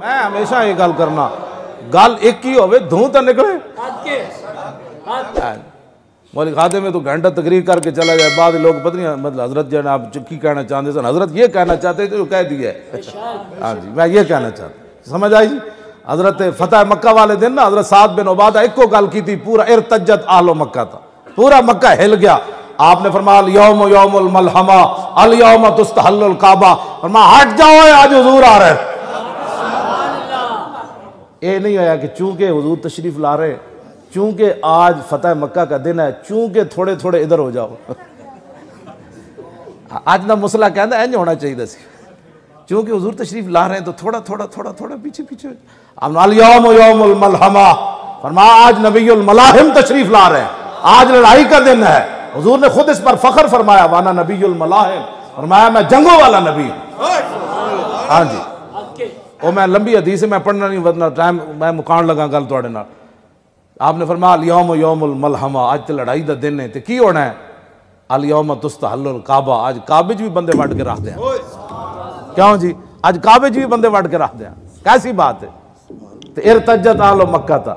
मैं हमेशा ये गल करना। गल एक ही होवे धूं तो निकले। मौलिक खाते में तो घंटा तकरीर करके चला जाए बाद लोग पता नहीं मतलब हज़रत जो है ना आप की कहना चाहते सन हज़रत ये कहना चाहते थे तो कह दिया है। हाँ जी मैं ये कहना चाहता समझ आई? जी हज़रत फतेह मक्का वाले दिन ना हज़रत साद बिन उबादा एक को गल की थी पूरा इरतजत आलो मक्का था। पूरा मक्का हिल गया। आपने फरमाया यौम यौमुल मलहमा अल यौम तुस्तहल्लुल काबा। फरमा हट जाओ आज हुजूर आ रहे ये नहीं होया कि चूँकि हुजूर तशरीफ़ ला रहे चूँकि आज फतेह मक्का का दिन है, चूँकि थोड़े थोड़े इधर हो जाओ। आज ना मसला कहना इंज होना चाहिए सी चूँकि हुजूर तशरीफ़ ला रहे हैं तो थोड़ा थोड़ा थोड़ा थोड़ा पीछे पीछे मलहमा। आज नबीउल मलाहिम तशरीफ़ ला रहे हैं। आज लड़ाई का दिन है। हुजूर ने खुद इस पर फख्र फरमाया, वाना नबीउल मलाहिम। फरमाया, मैं जंगों वाला नबी हूँ। हाँ जी। ਉਹ ਮੈਂ ਲੰਬੀ ਹਦੀਸ ਮੈਂ ਪੜਨਾ ਨਹੀਂ ਵਰਨਾ ਟਾਈਮ ਮੈਂ ਮੁਕਾਣ ਲਗਾ ਗੱਲ ਤੁਹਾਡੇ ਨਾਲ आपने फरमाया अल यौम यौमुल मलहमा आज तो लड़ाई का दिन है तो की होना है अल यौम तुस्तहल्लुल काबा आज काबे च भी बंदे वट के रख दें क्यों जी आज काबे च भी बंदे वट के रख दें कैसी बात है तो इरतजत आलो मक्का था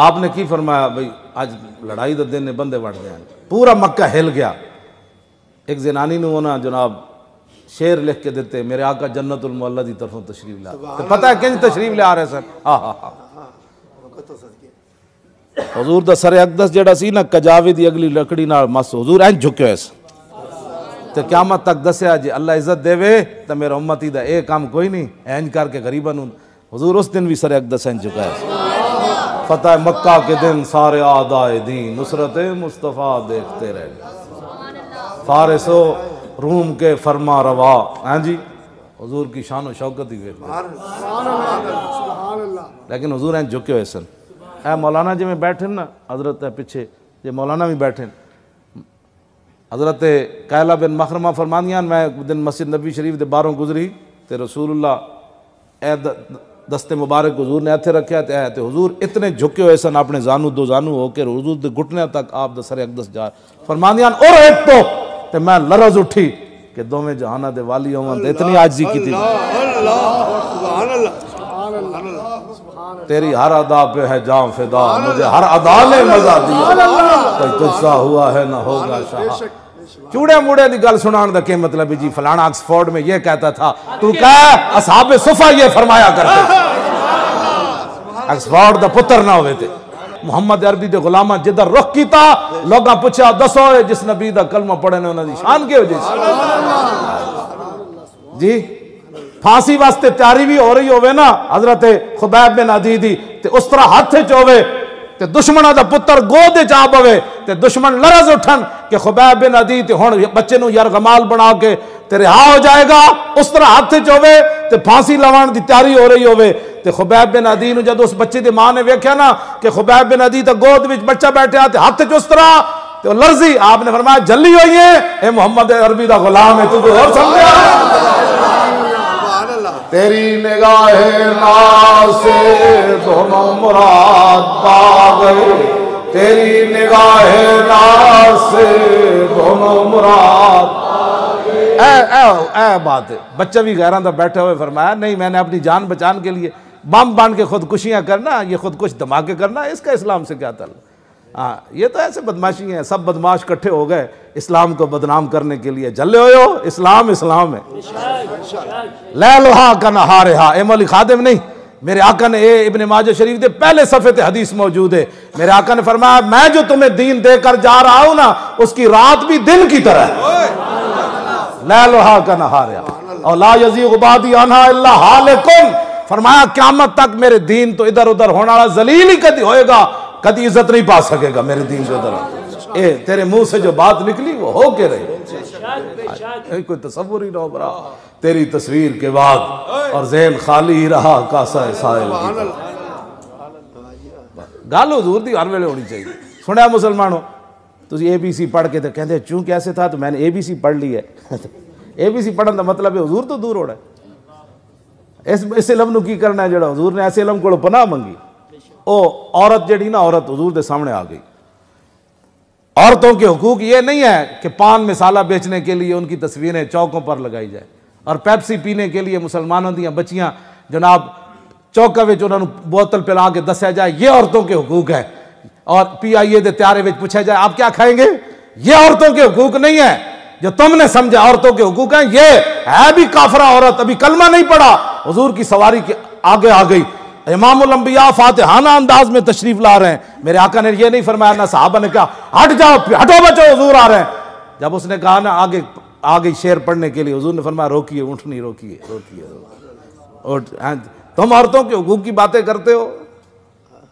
आपने की फरमाया भाई आज लड़ाई का दिन है बंदे वट दें पूरा मक्का हिल गया एक जनानी ने होना जनाब शेर लिख के देते मेरे आका जन्नतुल्मल्ला की तरफों तशरीफ़ ला। तो पता है किन तशरीफ़ लिया रहे सर? हजूर का सर अकदस जरा सी ना कजावे की अगली लकड़ी नाल मस हजूर एन झुके है तो क्या मत तक दसिया जी अल्लाह इज़्ज़त देवे तो मेरा उम्मत ही ये काम कोई नहीं एंज करके गरीबन हजूर उस दिन भी सर अकदस एंज झुकाया फतेह मक्का के दिन सारे आदाए दी नुसरत मुस्तफ़ा देखते रह। फारसो रूम के फरमा रवा। हैं जी? हजूर की शान शौकत ही लेकिन हजूर हैं झुके हुए सन। ए मौलाना जी में बैठे ना, हज़रत है पीछे। ये मौलाना भी बैठे हज़रत कैला बिन मखरमा फरमानियान मैं एक दिन मस्जिद नबी शरीफ के बाहरों गुजरी तो रसूलुल्लाह ए दस्ते मुबारक हजूर ने इतने रखे ते ते हजूर इतने झुके हुए सन अपने जानू दो जानू होकर हजूर के घुटने तक आप दस सरे अकदस जा। फरमानियान और एक तो ते मैं लरज उठी कि दोवें जहाना दे वाली होवन ते इतनी आजी की थी तेरी हर अदा पे है जाम फिदा। मुझे हर अदा ने मज़ा दिया। कोई तुझसा हुआ है ना होगा शाह। चूड़े मुड़े की गल सुनाने का मतलब है जी? फलाना ऑक्सफोर्ड में ये कहता था तू कह असाब सुफा ये फरमाया करते ऑक्सफोर्ड का पुत्र ना होवे मुहम्मद अरबी के गुलामा जिधर रुख किया लोग पूछा दसो जिस नबी का कलमा पढ़े ने उन्होंने शान के हो जी? जी? फांसी वास्ते तैयारी भी हो रही होवे ना, हज़रत खुबैब बिन अदी दी ते उस तरह हाथ च होवे, ते दुश्मना दा पुत्र गोद च आ पवे, ते दुश्मन लरज उठन कि खुबैब बिन अदी ते हुन बच्चे नु यरगमाल बना के ते रिहा हो जाएगा उस तरह हाथ च ते फांसी लवाण दी तैयारी हो रही ते खुबैब बिन अदी जब उस बच्चे दी माँ ने वेख्या ना कि खुबैब बिन अदी ते गोद विच बच्चा बैठा ते हाथ च उस तरह ते लर्जी आपने फरमाया जल्ली हुई है मोहम्मद अरबी दा गुलाम है तू और समझा तेरी निगाह से दोनों मुराद तेरी निगाह से दोनों मुराद बात है बच्चा भी गैरां दा बैठे हुए फरमाया, नहीं, मैंने अपनी जान बचान के लिए बम बाँध के खुदकुशियाँ करना, ये खुदकुश धमाके करना, इसका इस्लाम से क्या तल्लुक हाँ ये तो ऐसे बदमाशी हैं, सब बदमाश इकट्ठे हो गए इस्लाम को बदनाम करने के लिए। जल्ले हो इस्लाम इस्लाम है। लै लोहा का नहारे हा एम मौली खादिम नहीं, मेरे आका ने, ए, इब्ने माजा शरीफ दे पहले सफ़े हदीस मौजूद है। मेरे आका ने फरमाया, मैं जो तुम्हें दीन देकर जा रहा हूँ ना, उसकी रात भी दिन की तरह है। लोहा का नहारे और ला यजी गुबादी अना फरमाया क्यामत तक मेरे दीन तो इधर उधर होने वाला जलील ही कभी होएगा कभी इज़्ज़त नहीं पा सकेगा मेरे दीन के उधर। ए तेरे मुँह से जो बात निकली वो हो के रही। कोई तस्वुर ही ना हो बरा। तेरी तस्वीर के बाद और जहन खाली ही रहा कासा साहिल गल हजूर दी हर वेले होनी चाहिए। सुनया मुसलमानों तो ए बी सी पढ़ के तो कहते चूँ कैसे था? तो मैंने ए बी सी पढ़ ली है। ए बी सी पढ़ने का मतलब है, हजूर तो दूर हो रहा है। इस इस इलम की करना है जरा हजूर ने ऐसे इलम को पनाह मंगी। ओ, औरत जड़ी ना, औरत हजूर के सामने आ गई। औरतों के हकूक ये नहीं है कि पान मिसाला बेचने के लिए उनकी तस्वीरें चौकों पर लगाई जाए और पैप्सी पीने के लिए मुसलमानों दिया बच्चियाँ जनाब चौकों में उन्होंने बोतल पिला के दसया जाए, ये औरतों के हकूक है। और पी आई ए त्यारे में पूछा जाए आप क्या खाएँगे? ये औरतों के हकूक नहीं है। जो तुमने समझा औरतों के हकूक हैं। ये है भी काफरा औरत अभी कलमा नहीं पड़ा हजूर की सवारी के आगे आ गई। इमामबिया फातहाना अंदाज में तशरीफ़ ला रहे हैं। मेरे आका ने ये नहीं फरमाया ना साहबा ने कहा हट जाओ हटो बचो हजूर आ रहे हैं। जब उसने कहा ना आगे आगे शेर पढ़ने के लिए हजूर ने फरमाया रोकिए उठनी रोकिए रोकिए हाँ, तुम औरतों के हकूक की बातें करते हो?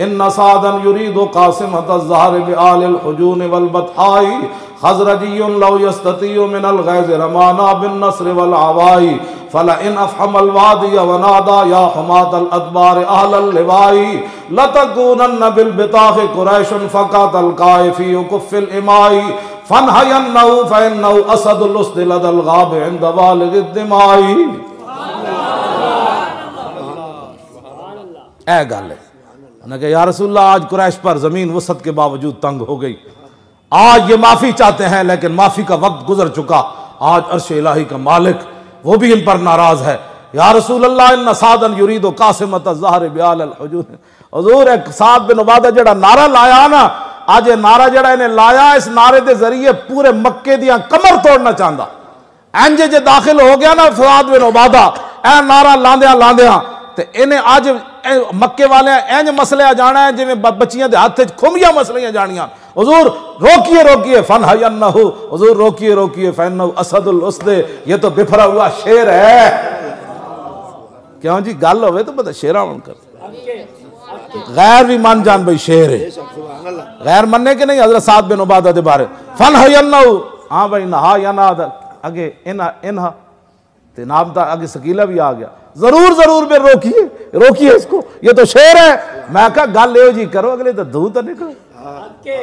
इन सादन युरीदु बिआलिल हुजून वल बतहाई खजरजीयुन लौ यस्ततियु मिनल गैज़ रमाना बिन नस्र वल आवाई। फला इन अफहमल वादी वनादा या हमातल अदबार अहलल लिवाई। लतकूनन बिल बिताख कुरैशन फकातल काइफी कुफिल इमाई। फनहयन्नहु फइन्नहु असदुल उसदिल लदल गाब इंद वालिद दिमाई ए गल है। उन्होंने कहा यारसोल्ला आज कुरैश पर ज़मीन वसत के बावजूद तंग हो गई। आज ये माफ़ी चाहते हैं, लेकिन माफ़ी का वक्त गुजर चुका। आज अरश इलाही का मालिक, वो भी इन पर नाराज़ है। या रसूल्ला इन सादन युरीदो कासिमत ज़ाहर ब्याल हजूर। हजूर, एक साद बिन उबादा जड़ा नारा लाया ना अज यह नारा जड़ा इन्हें लाया, इस नारे के ज़रिए पूरे मक्के दियाँ कमर तोड़ना चाहता इंज जे दाखिल हो गया ना साद बिन उबादा ए नारा लाद्या लाद्या तो इन्हें अज ਮੱਕੇ ਵਾਲਿਆਂ ਇੰਜ ਮਸਲਿਆ ਜਾਣਾ ਹੈ ਜਿਵੇਂ ਬੱਚੀਆਂ ਦੇ ਹੱਥ 'ਚ ਖੁੰਮੀਆਂ ਮਸਲੀਆਂ ਜਾਣੀਆਂ हुजूर रोकिए रोकिए फन हयन्नहु हुजूर रोकिए रोकिए फैनहु असदुल उसदे ये तो बिफरा हुआ शेर है क्यों जी गल होवे तो बता शेरा मन कर गैर भी मान जान भाई शेर है गैर मनने के नहीं हजरत साद बिन उबादा दे बारे फन हयन्नहु हां भाई नहा या ना आगे इनहा इनहा ते नाम था आगे सकीला भी आ गया ज़रूर ज़रूर में रोकिए रोकिए इसको। ये तो शेर है। मैं कहा, गल ले जी करो, अगले तो धू तो निकलो।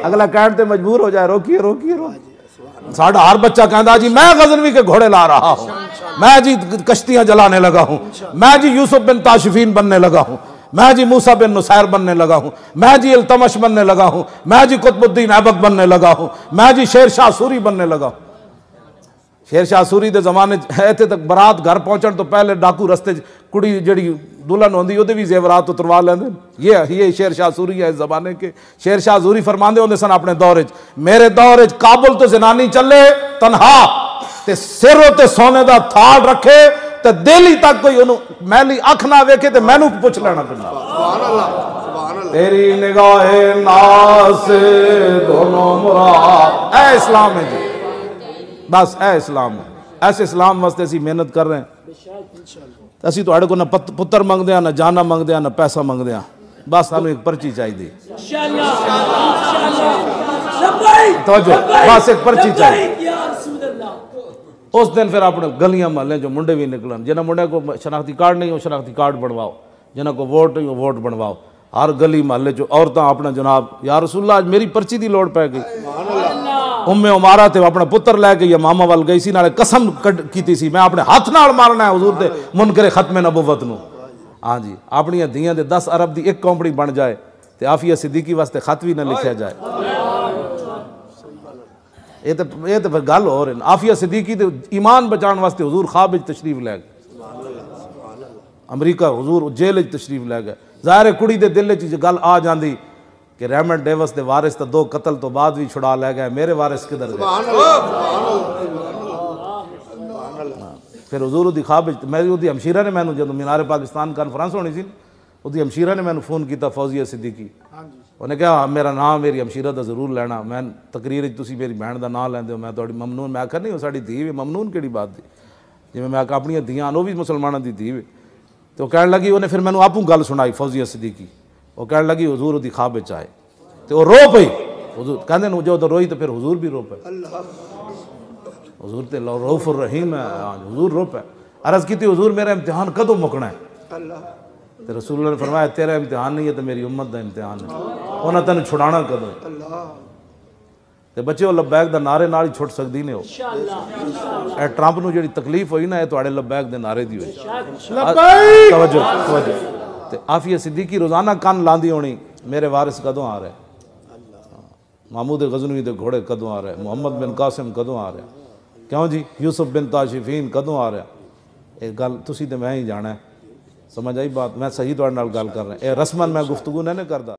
अगला कहने ते मजबूर हो जाए, रोकिए रोकिए रोकिए। साढ़ा हर बच्चा कहता जी, मैं गजनवी के घोड़े ला रहा हूँ। मैं जी कश्तियाँ जलाने लगा हूँ। मैं जी यूसुफ बिन ताशिफीन बनने लगा हूँ। मैं जी मूसा बिन नुसैर बनने लगा हूँ। मैं जी इल्तमश बनने लगा हूँ। मैं जी कुतुबुद्दीन ऐबक बनने लगा हूँ। मैं जी शेर शाह सूरी बनने लगा हूँ। शेर शाह सूरी के जमाने इतने तक बरात घर पहुँचने तो पहले डाकू रस्ते कुड़ी जी दुल्हन होंगी वो भी जेवरात उतरवा लेंगे ये ये शेर शाह सूरी है इस जमाने के। शेर शाह सूरी फरमाते होंगे सन अपने दौर मेरे दौर काबुल तो जनानी चले तनहा ते सिर उत्ते सोने का थाल रखे तो दिल्ली तक कोई मैली अख ना वेखे तो मैनू पुछ लेना पैदा तेरी निगाहे नास दोनों मुरा ए बस है इस्लाम। ऐसे इस्लाम वास्ते असं मेहनत कर रहे हैं। असं थोड़े को ना पुत्र मंगते हैं, ना जाना मंगते हैं, ना पैसा मंगते हैं। बस सू एक पर्ची चाहिए। बस एक पर्ची चाहिए। उस दिन फिर अपने गलियाँ महल जो मुंडे भी निकलन। जिन्हें मुंडे को शनाख्ती कार्ड नहीं हो, शनाख्ती कार्ड बनवाओ। जिन्हें को वोट नहीं हो, वोट बनवाओ। हर गली महल चो औरत अपना जनाब यार रसूला मेरी पर्ची की लड़ पै गई। उम्मे उमारा ते अपना पुत्र लैके या मामा वाल गई सी कसम की सी। मैं अपने हाथ नाल मारना है हजूर ते मुनकरे खत्मे नबूवत न। हाँ जी अपन धियाँ दे दस अरब की एक कौंपड़ी बन जाए तो आफिया सिद्दीकी वास्ते खत भी ना लिखा जाए। ये तो ये तो फिर गल हो रही आफिया सिद्दीकी तो ईमान बचाने वास्ते हजूर खाब तशरीफ़ लै गए। अमरीका हजूर जेल तशरीफ़ लै गए। ज़ाहिर कुड़ी के दिल च गल आ जाती कि रेमंड डेवस के वारिस तो दो कतल तो बाद भी छुड़ा लै गए, मेरे वारिस किधर गए? हाँ, फिर हजूर उदी खाब मैं अमशीरा हमशीरा ने मैं जो मीनारे पाकिस्तान कॉन्फ्रेंस होनी थी उसकी हमशीरा ने मैं फ़ोन किया फौजिया सिद्दीकी। उन्हें कहा हाँ, मेरा नाम मेरी हमशीरा का ज़रूर लेना, मैं तकरीर तुम मेरी भैन का ना लेंदे हो, मैं थोड़ी ममनून, मैं आखिर नहीं साड़ी धी ममनून कि बात थी जिम्मे मैं अपन धियाँ वह भी मुसलमानों की धी तो कह लगी, उन्हें फिर मैं आपू गल सुनाई फौजिया सिद्दीकी। वो कह लगी हजूर वो खाब आए। तो रो पी हजूर कहते जो तो रोई तो फिर हजूर भी रो पे। हजूर तो रो फुर रहीम है। हजूर रो पे। अरज की हजूर मेरा इम्तिहान कदों मुकना है? तो रसूल ने फरमाया तेरा इम्तिहान नहीं है तो मेरी उम्मत का इम्तिहान है। उन्हें तेन छुड़ा कदों तो बच्चे लबैक का नारे नाल ही छुट सकती ने ट्रंप में जी तकलीफ़ हुई ना ये थोड़े लबैक के नारे की हुई। तवज्जो तवज्जो। तो आफिया सिद्दीकी रोज़ाना कन लादी होनी, मेरे वारिस कदों आ रहे? मामूद गजनवी के घोड़े कदों आ रहे? मुहम्मद बिन कासिम कदों आ रहा? क्यों जी? यूसुफ बिन ताशिफीन कदों आ रहा? ये गल तुम तो मैं ही जाना है। समझ आई बात? मैं सही थोड़े गल कर रहा ये रसमन, मैं गुफ्तगु नहीं करता